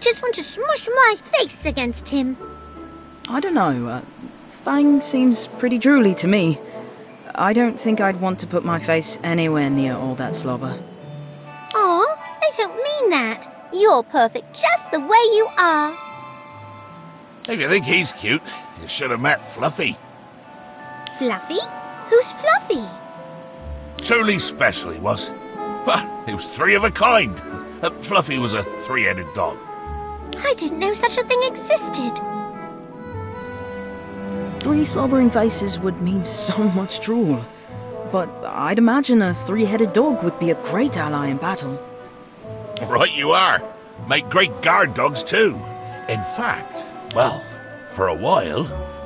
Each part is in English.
just want to smush my face against him. I don't know. Uh, Fang seems pretty drooly to me. I don't think I'd want to put my face anywhere near all that slobber. Oh, I don't mean that. You're perfect just the way you are. If you think he's cute, you should have met Fluffy. Fluffy? Who's Fluffy? Truly special he was. Well, he was three of a kind. Uh, Fluffy was a three-headed dog. I didn't know such a thing existed. Three slobbering faces would mean so much drool. But I'd imagine a three-headed dog would be a great ally in battle. Right you are. Make great guard dogs too. In fact, well, for a while,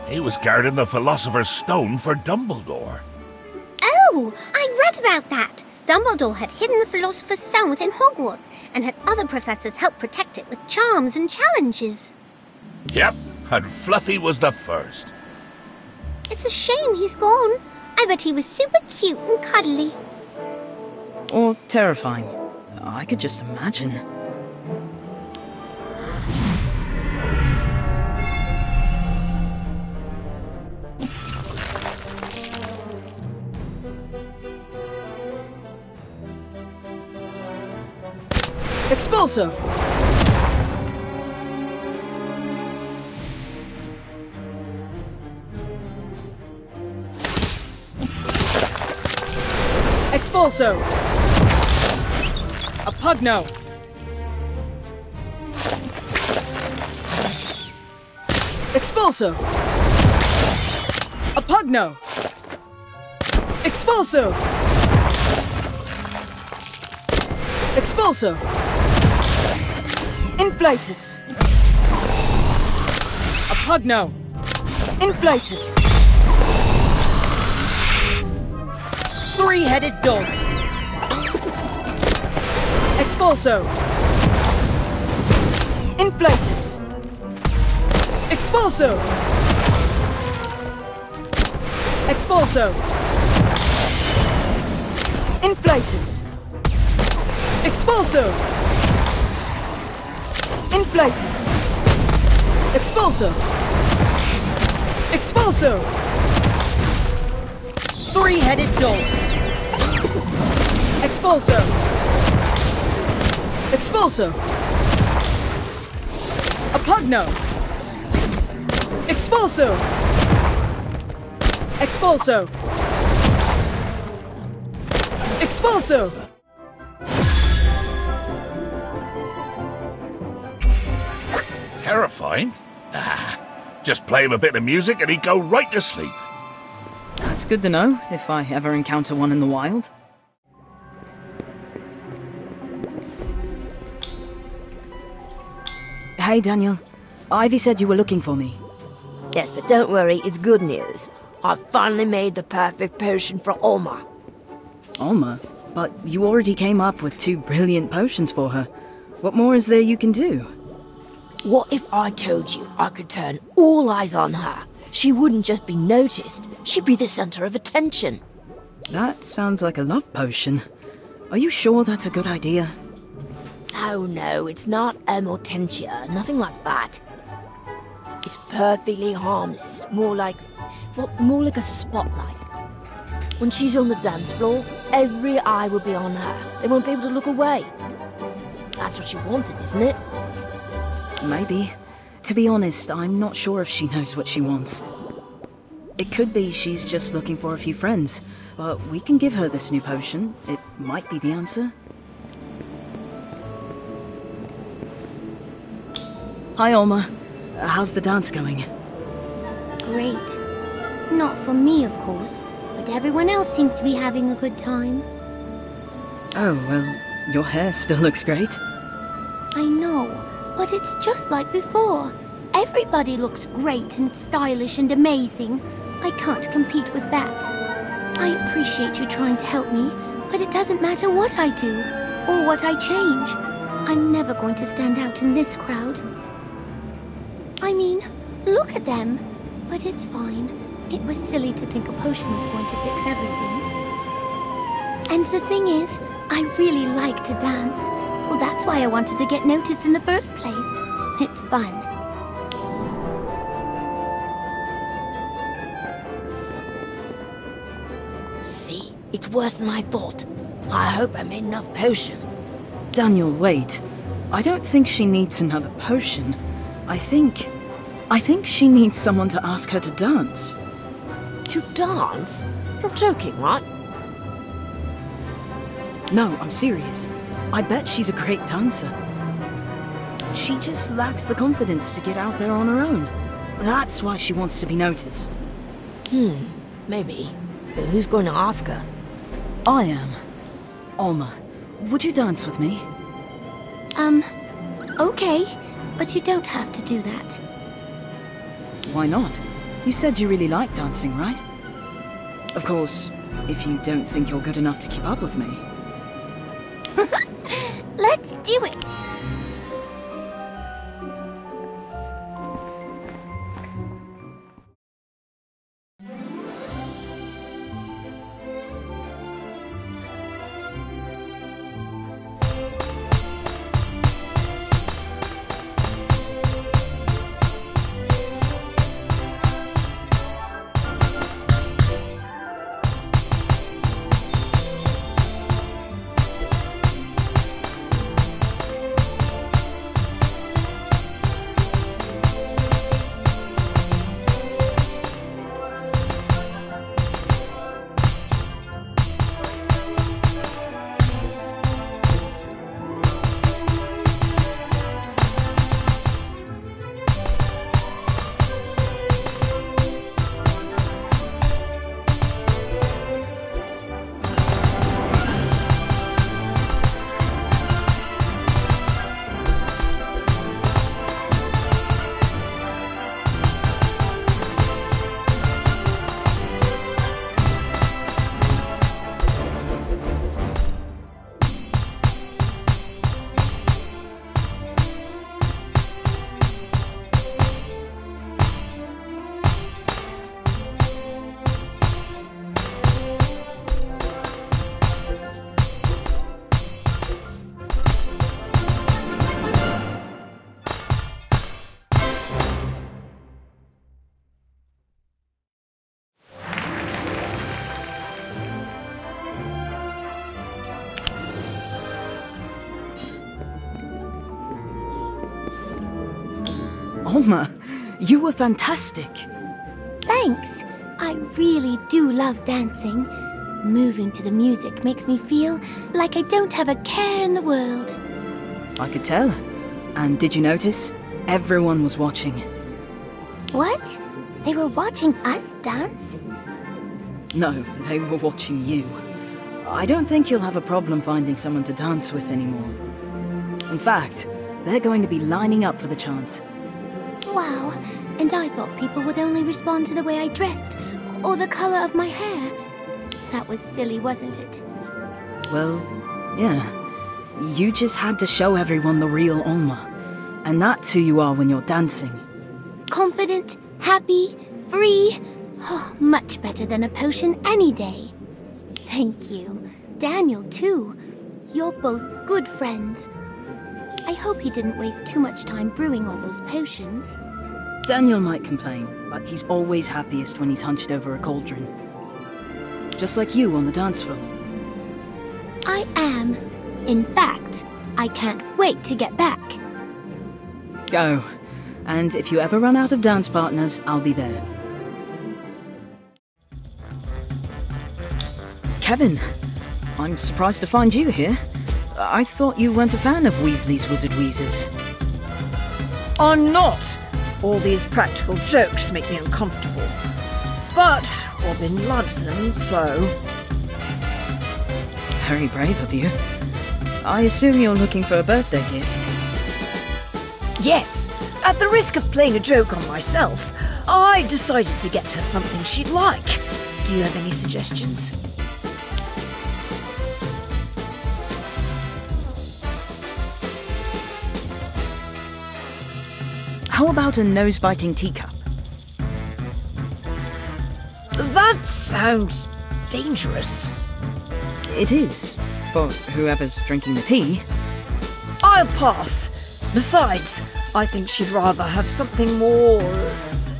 he was guarding the Philosopher's Stone for Dumbledore. Oh, I read about that. Dumbledore had hidden the Philosopher's Stone within Hogwarts and had other professors help protect it with charms and challenges. Yep, and Fluffy was the first. It's a shame he's gone. I bet he was super cute and cuddly. Or terrifying. I could just imagine. Expulso! Expulso! Oppugno! Expulso! Oppugno! Expulso! Expulso! Inflatus! A Pugno! Inflatus! Three-headed dog! Expulso! Inflatus! Expulso! Expulso! Inflatus! Expulso! Inflatus! Expulso! Expulso! Three-headed dog! Expulso! Expulso! Oppugno! Expulso! Expulso! Terrifying? Nah. Just play him a bit of music and he'd go right to sleep. That's good to know, if I ever encounter one in the wild. Hey, Daniel. Ivy said you were looking for me. Yes, but don't worry, it's good news. I've finally made the perfect potion for Alma. Alma? But you already came up with two brilliant potions for her. What more is there you can do? What if I told you I could turn all eyes on her? She wouldn't just be noticed, she'd be the center of attention. That sounds like a love potion. Are you sure that's a good idea? Oh no, it's not Amortentia, nothing like that. It's perfectly harmless, more like, more like a spotlight. When she's on the dance floor, every eye will be on her. They won't be able to look away. That's what she wanted, isn't it? Maybe. To be honest, I'm not sure if she knows what she wants. It could be she's just looking for a few friends, but we can give her this new potion. It might be the answer. Hi, Alma. Uh, how's the dance going? Great. Not for me, of course, but everyone else seems to be having a good time. Oh, well, your hair still looks great. But it's just like before. Everybody looks great and stylish and amazing. I can't compete with that. I appreciate you trying to help me, but it doesn't matter what I do or what I change. I'm never going to stand out in this crowd. I mean, look at them. But it's fine. It was silly to think a potion was going to fix everything. And the thing is, I really like to dance. Well, that's why I wanted to get noticed in the first place. It's fun. See? It's worse than I thought. I hope I made enough potion. Daniel, wait. I don't think she needs another potion. I think. I think she needs someone to ask her to dance. To dance? You're joking, right? No, I'm serious. I bet she's a great dancer. She just lacks the confidence to get out there on her own. That's why she wants to be noticed. Hmm, maybe. But who's going to ask her? I am. Alma, would you dance with me? Um, okay, but you don't have to do that. Why not? You said you really like dancing, right? Of course, if you don't think you're good enough to keep up with me. Do it! Alma, you were fantastic. Thanks. I really do love dancing. Moving to the music makes me feel like I don't have a care in the world. I could tell. And did you notice? Everyone was watching. What? They were watching us dance? No, they were watching you. I don't think you'll have a problem finding someone to dance with anymore. In fact, they're going to be lining up for the chance. Wow. And I thought people would only respond to the way I dressed or the color of my hair. That was silly, wasn't it? Well, yeah. You just had to show everyone the real Alma. And that's who you are when you're dancing. Confident, happy, free. Oh, much better than a potion any day. Thank you. Daniel, too. You're both good friends. I hope he didn't waste too much time brewing all those potions. Daniel might complain, but he's always happiest when he's hunched over a cauldron. Just like you on the dance floor. I am. In fact, I can't wait to get back. Go. And if you ever run out of dance partners, I'll be there. Kevin, I'm surprised to find you here. I thought you weren't a fan of Weasley's Wizard Wheezes. I'm not. All these practical jokes make me uncomfortable. But Robin loves them, so. Very brave of you. I assume you're looking for a birthday gift. Yes, at the risk of playing a joke on myself, I decided to get her something she'd like. Do you have any suggestions? How about a nose biting teacup? That sounds dangerous. It is, for whoever's drinking the tea. I'll pass. Besides, I think she'd rather have something more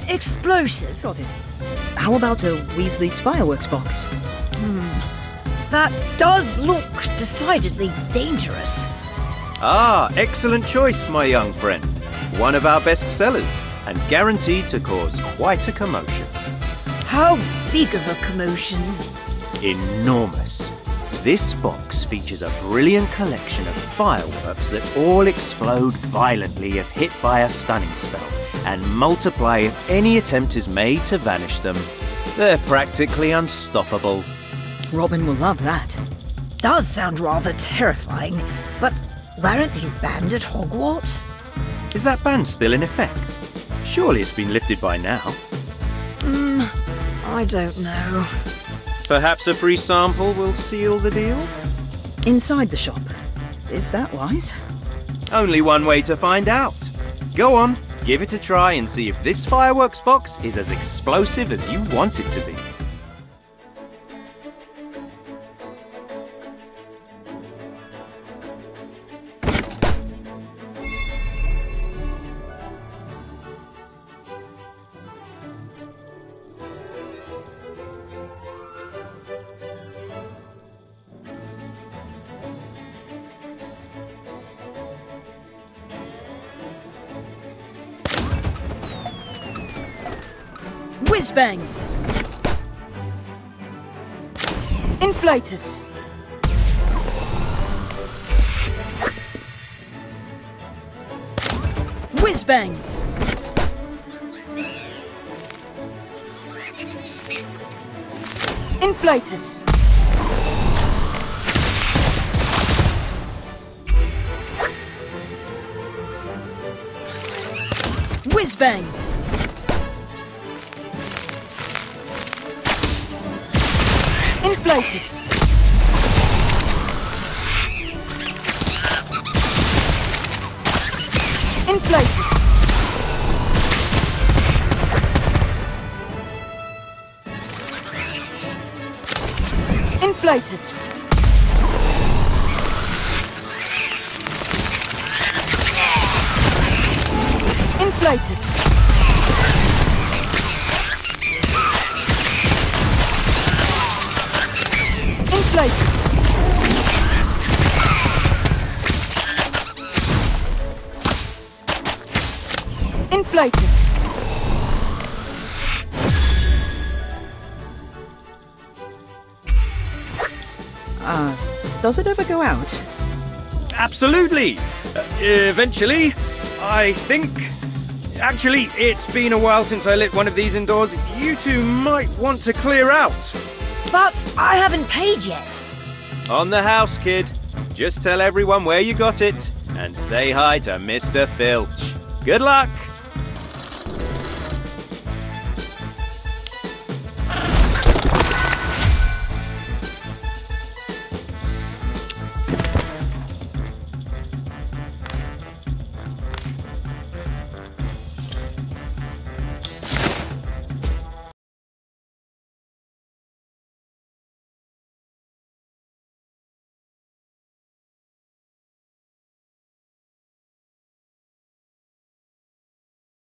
explosive. Got it. How about a Weasley's fireworks box? That does look decidedly dangerous. Ah, excellent choice, my young friend. One of our best sellers, and guaranteed to cause quite a commotion. How big of a commotion? Enormous. This box features a brilliant collection of fireworks that all explode violently if hit by a stunning spell, and multiply if any attempt is made to vanish them. They're practically unstoppable. Robin will love that. Does sound rather terrifying, but weren't these banned at Hogwarts? Is that ban still in effect? Surely it's been lifted by now. Hmm, I don't know. Perhaps a free sample will seal the deal? Inside the shop. Is that wise? Only one way to find out. Go on, give it a try and see if this fireworks box is as explosive as you want it to be. Whiz bangs! Inflatus! Whiz bangs! Inflatus! Whiz bangs! Inflatus! Inflatus! Inflatus! Inflatus! Inflatus! Inflatus! Uh, does it ever go out? Absolutely! Uh, eventually, I think. Actually, it's been a while since I lit one of these indoors. You two might want to clear out. But I haven't paid yet. On the house, kid. Just tell everyone where you got it and say hi to Mr. Filch. Good luck!